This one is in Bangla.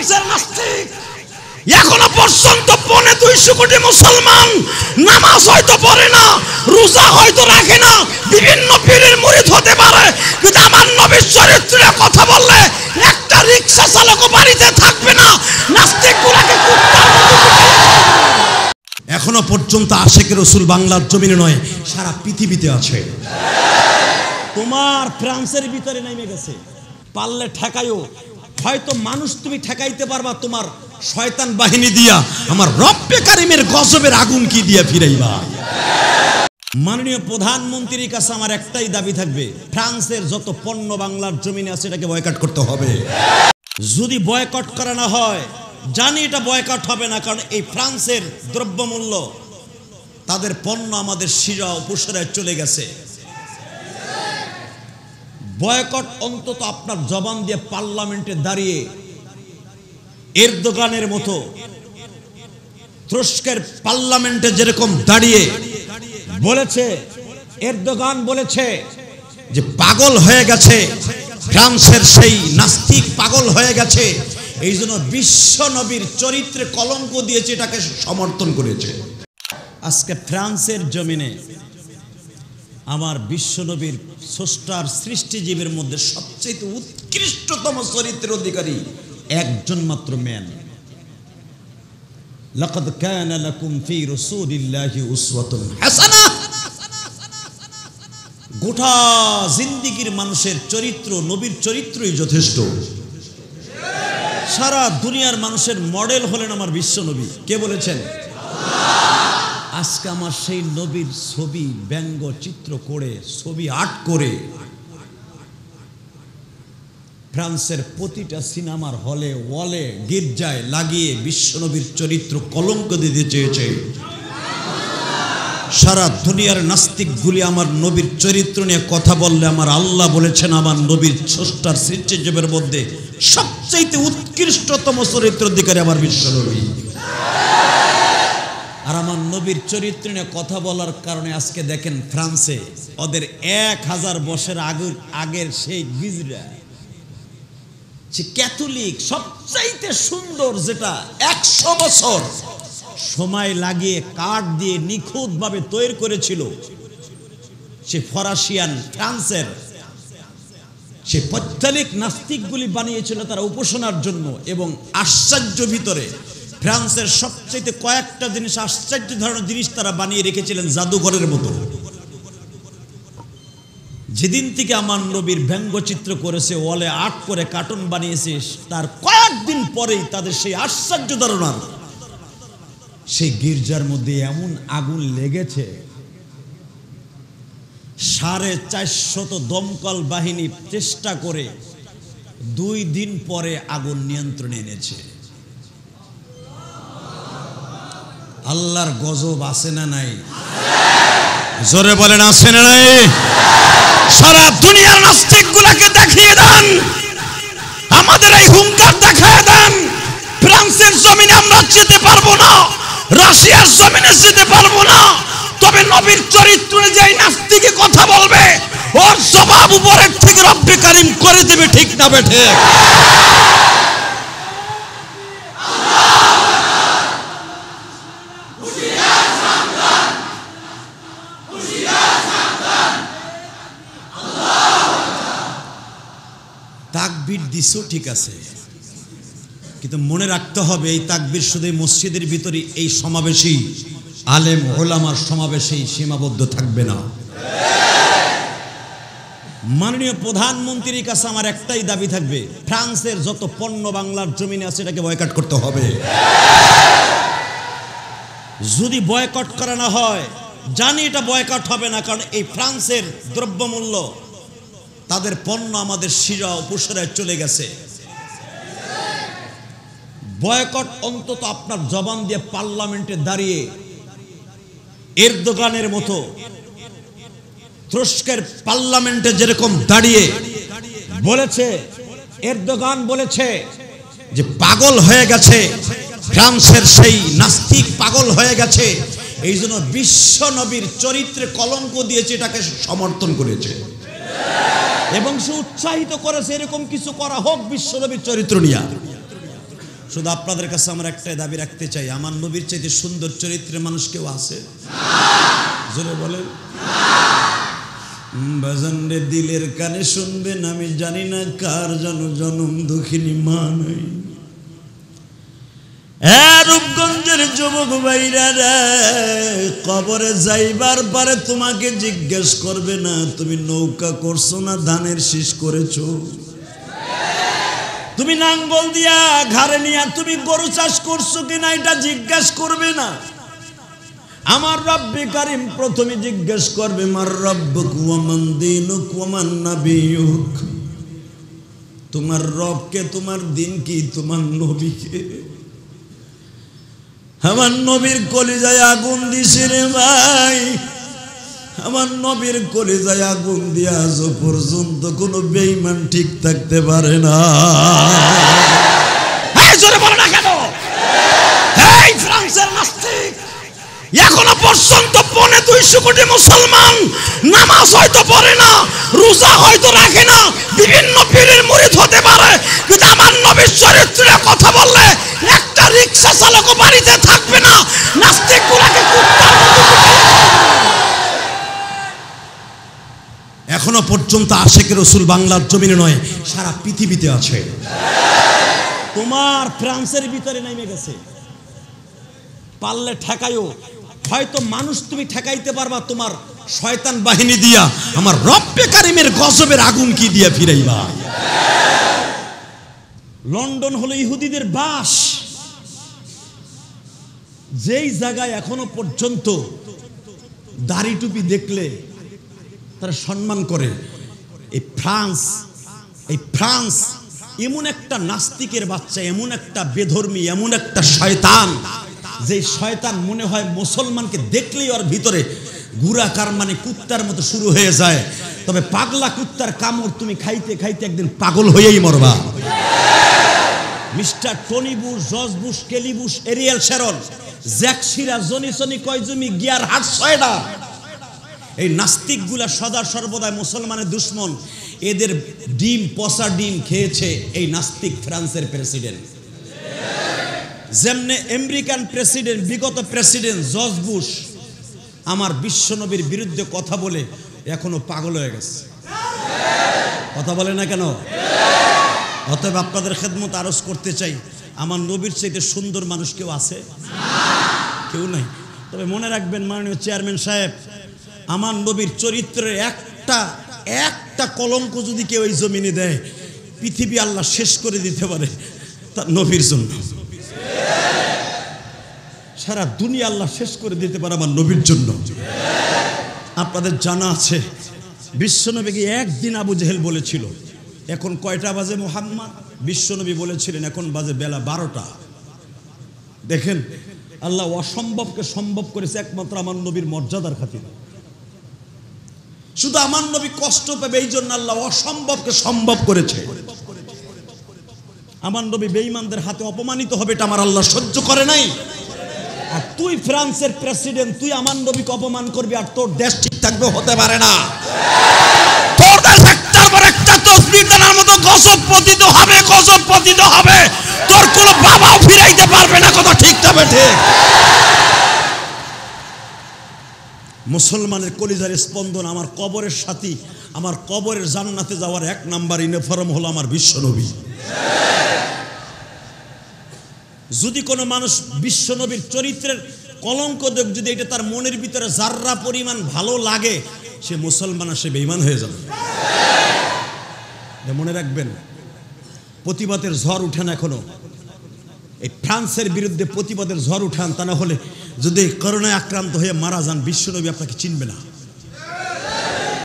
ফ্রান্সের নাস্তিক। এখনও পর্যন্ত পনে দুইশো কোটি মুসলমান নামাজ হয়তো পড়ে না, রোজা হয়তো রাখে না, বিভিন্ন পীরের মুরিদ হতে পারে, কিন্তু আমার নবীর চরিত্রে কথা বললে একটা রিক্সা চালকও বাড়িতে থাকবে না, নাস্তিক গুলাকে এখনও পর্যন্ত আশেকের রসুল বাংলার জমিনে নয়, সারা পৃথিবীতে আছে। তোমার ফ্রান্সের ভিতরে নেমে গেছে, পারলে ঠেকাইও হয়তো মানুষ তুমি ঠেকাইতে পারবা তোমার শয়তান বাহিনী দিয়া। আমার রব্বে কারিমের গজবের আগুন কি দিয়া ফিরাইবা? মাননীয় প্রধানমন্ত্রীর কাছে আমার একটাই দাবি থাকবে, ফ্রান্সের যত পণ্য বাংলার জমিনে আছে এটাকে বয়কট করতে হবে। যদি বয়কট করা না হয়, জানি এটা বয়কট হবে না, কারণ এই ফ্রান্সের দ্রব্যমূল্য, তাদের পণ্য আমাদের শিরা উপসরায় চলে গেছে। বয়কট অন্তত আপনার জবান দিয়ে পার্লামেন্টে দাঁড়িয়ে এর দোকানের মতো তুরস্কের পার্লামেন্টে যেরকম দাঁড়িয়ে বলেছে এর দোকান বলেছে যে পাগল হয়ে গেছে, ফ্রান্সের সেই নাস্তিক পাগল হয়ে গেছে, এই জন্য বিশ্ব নবীর চরিত্রে কলঙ্ক দিয়েছে, এটাকে সমর্থন করেছে। আজকে ফ্রান্সের জমিনে আমার বিশ্বনবীর স্রষ্টার সৃষ্টিজীবের মধ্যে সবচেয়ে উৎকৃষ্টতম চরিত্রের অধিকারী একজন মাত্র ম্যান লাকাদ কানা লাকুম ফি রাসূলিল্লাহি উসওয়াতুন হাসানাহ গোটা জিন্দিগির মানুষের চরিত্র, নবীর চরিত্রই যথেষ্ট। সারা দুনিয়ার মানুষের মডেল হলেন আমার বিশ্ব নবী কে বলেছেন? আজকে আমার সেই নবীর ছবি, ব্যঙ্গ চিত্র করে, ছবি আর্ট করে ফ্রান্সের প্রতিটা সিনেমার হলে, ওয়ালে, গির্জায় লাগিয়ে বিশ্বনবীর চরিত্র কলঙ্ক দিতে চেয়েছে। সারা দুনিয়ার নাস্তিকগুলি আমার নবীর চরিত্র নিয়ে কথা বললে আমার আল্লাহ বলেছেন, আমার নবীর স্রষ্টার সৃষ্টিজীবের মধ্যে সবচাইতে উৎকৃষ্টতম চরিত্র অধিকারী আমার বিশ্বনবী। নবীর চরিত্র নিয়ে কথা বলার কারণে আজকে দেখেন ফ্রান্সে ওদের এক হাজার বছর আগের আগের সেই গিজরা সে ক্যাথলিক, সবচাইতে সুন্দর যেটা, একশো বছর সময় লাগিয়ে কাঠ দিয়ে নিখুঁতভাবে তৈরি করেছিল। সে ফরাসিয়ান, ফ্রান্সের। সে পৈত্যালিক নাস্তিকগুলি বানিয়েছিল তারা উপাসনার জন্য এবং আশ্চর্য ভিতরে ফ্রান্সের সবচেয়ে কয়েকটা জিনিস আশ্চর্য ধরনের জিনিস তারা বানিয়ে রেখেছিলেন জাদুঘরের মতো। যেদিন থেকে আমার নবীর ব্যঙ্গচিত্র করেছে, ওয়ালে আর্ট করে কার্টুন বানিয়েছে, তার কয়েকদিন পরেই তাদের সেই আশ্চর্য ধারণার, সেই গির্জার মধ্যে এমন আগুন লেগেছে, সাড়ে চারশত দমকল বাহিনী চেষ্টা করে দুই দিন পরে আগুন নিয়ন্ত্রণে এনেছে। আল্লাহর গজব আছে না নাই? জোরে বলেন, আছে না নাই? সারা দুনিয়ার নাস্তিক গুলাকে দেখিয়ে দেন। আমাদের এই হুঙ্কার দেখায় দেন। ফ্রান্সের জমিনে আমরা যেতে পারব না, রাশিয়ার জমিনে যেতে পারব না। তবে নবীর চরিত্রে যে নাস্তিকে কথা বলবে, ওর জবাব উপরের থেকে রব্বে কারিম করে দেবে, ঠিক না বেঠে তাকবির দিছো ঠিক আছে। কিন্তু মনে রাখতে হবে, এই তাকবির শুধু মসজিদের ভিতরে এই সমাবেশই, আলেম, ওলামার সমাবেশেই সীমাবদ্ধ থাকবে না। মাননীয় প্রধানমন্ত্রীর কাছে আমার একটাই দাবি থাকবে, ফ্রান্সের যত পণ্য বাংলার জমিনে আছে, এটাকে বয়কাট করতে হবে। যদি বয়কট করা না হয়, জানি এটা বয়কট হবে না, কারণ এই ফ্রান্সের দ্রব্যমূল্য, তাদের পণ্য আমাদের শিরা উপসরায় চলে গেছে। বয়কট অন্তত আপনার জবান দিয়ে পার্লামেন্টে দাঁড়িয়ে এর দোকানের মতো তুরস্কের পার্লামেন্টে যেরকম দাঁড়িয়ে বলেছে এর দোকান বলেছে যে পাগল হয়ে গেছে। ফ্রান্সের সেই নাস্তিক পাগল হয়ে গেছে। এই জন্য বিশ্ব নবীর চরিত্রে কলঙ্ক দিয়েছে, এটাকে সমর্থন করেছে। এবং সে উৎসাহিত করেছে, এরকম কিছু করা হোক বিশ্বনবীর চরিত্র নিয়ে। শুধু আপনাদের কাছে আমরা একটাই দাবি রাখতে চাই, আমার নবীর চাইতে সুন্দর চরিত্রের মানুষ কেউ আছে? জোরে বলেন। দিলের কানে শুনবেন, আমি জানি না কার যেন জনম দুঃখিনী মা এ রূপগঞ্জের যুবক ভাইরা কবরে যাইবার পরে তোমাকে জিজ্ঞেস করবে না, তুমি নৌকা করছ না, ধানের শীষ করেছ? তুমি নাঙ্গল দিয়া ঘাড়ে নিয়া তুমি গরু চাষ করছ কিনা, এটা জিজ্ঞেস করবে না। আমার রব্বে কারিম প্রথমে জিজ্ঞেস করবে, মার রব্ব কুয়ামান দিন কুয়ামান নাবিয়ুক? তোমার রবকে, তোমার দিন কি তোমার নবীকে? আমার নবীর কলিজায় আগুন দিছে রে ভাই। আমার নবীর কলিজায় আগুন দিয়ে আজও পর্যন্ত কোনো বেইমান ঠিক থাকতে পারে না। এখনও পর্যন্ত পনে দুইশো কোটি মুসলমান নামাজ হয়তো পড়ে না, রোজা পর্যন্ত আশেকের রসুল বাংলার জমিনে নয়, সারা পৃথিবীতে আছে। তোমার ফ্রান্সের ভিতরে নেমে গেছে। পারলে ঠেকাইও হয়তো মানুষ তুমি ঠেকাইতে পারবা, তোমার শয়তান বাহিনী দিয়া, আমার রব্বে কারিমের গজবের আগুন কি দিয়া ফিরাইবা? লন্ডন হলো ইহুদিদের বাস। যেই জায়গায় এখনও পর্যন্ত দাড়ি টুপি দেখলে তারা সম্মান করে। এই ফ্রান্স এই ফ্রান্স এমন একটা নাস্তিকের বাচ্চা, এমন একটা বেধর্মী, এমন একটা শয়তান যে শয়তান মনে হয় মুসলমানকে দেখলেই ওর ভিতরে গুড়াকার মানে কুত্তার মতো শুরু হয়ে যায়। তবে পাগলা কুত্তার কামড় তুমি খাইতে খাইতে একদিন পাগল হয়েই মরবা। Mister Tony Bush, George Bush, Kelly Bush, Ariel Sharon জ্যাকসিরা Johnny Sony কয়জমি গিয়ার হাট, ছয়ডা। এই নাস্তিকগুলা সদা সর্বদা মুসলমানের দুশ্মন। এদের ডিম, পচা ডিম খেয়েছে এই নাস্তিক ফ্রান্সের প্রেসিডেন্ট। যেমনে আমেরিকান প্রেসিডেন্ট, বিগত প্রেসিডেন্ট জর্জ বুশ আমার বিশ্বনবীর বিরুদ্ধে কথা বলে এখনও পাগল হয়ে গেছে। কথা বলে না কেন? অতএব আপনাদের খেদমত আরজ করতে চাই। আমার নবীর চাইতে সুন্দর মানুষ কেউ আছে? কেউ নাই। তবে মনে রাখবেন মাননীয় চেয়ারম্যান সাহেব আমার নবীর চরিত্রের একটা একটা কলঙ্ক যদি কেউ এই জমিনে দেয়, পৃথিবী আল্লাহ শেষ করে দিতে পারে তার নবীর জন্য। সারা দুনিয়া আল্লাহ শেষ করে দিতে পারে আমার নবীর জন্য। আপনাদের জানা আছে, বিশ্বনবীকে একদিন আবু জেহেল বলেছিল, এখন কয়টা বাজে মোহাম্মদ? বিশ্বনবী বলেছিলেন, এখন বাজে বেলা বারোটা। দেখেন, আল্লাহ অসম্ভবকে সম্ভব করেছে একমাত্র আমার নবীর মর্যাদার খাতিরে। শুধু আমার নবী কষ্ট পাবে এই জন্য আল্লাহ অসম্ভবকে সম্ভব করেছে। আমার নবী বেঈমানদের হাতে অপমানিত হবে, এটা আমার আল্লাহ সহ্য করে নাই। আর তুই ফ্রান্সের প্রেসিডেন্ট, তুই আমার নবীকে অপমান করবি আর তোর দেশ ঠিক থাকবে, হতে পারে না। তোর দেশ পর একটা তসবির দানার মতো গজব পতিত হবে, গজব পতিত হবে। তোর কোনো বাবাও ফিরাইতে পারবে না, কথা ঠিক তবে ঠিক। মুসলমানের কলিজার স্পন্দন আমার কবরের সাথী, আমার কবরের জান্নাতে যাওয়ার এক নাম্বার ইউনিফর্ম হলো আমার বিশ্বনবী। যদি কোনো মানুষ বিশ্বনবীর চরিত্রের কলঙ্ক দেখ, যদি এটা তার মনের ভিতরে যার্রা পরিমাণ ভালো লাগে, সে মুসলমান সে বেইমান হয়ে যাবে। মনে রাখবেন, প্রতিবাদের ঝড় উঠান এখনও। এই ফ্রান্সের বিরুদ্ধে প্রতিবাদের ঝড় উঠান তা না হলে যদি করোনায় আক্রান্ত হয়ে মারা যান বিশ্বনবী আপনাকে চিনবে না।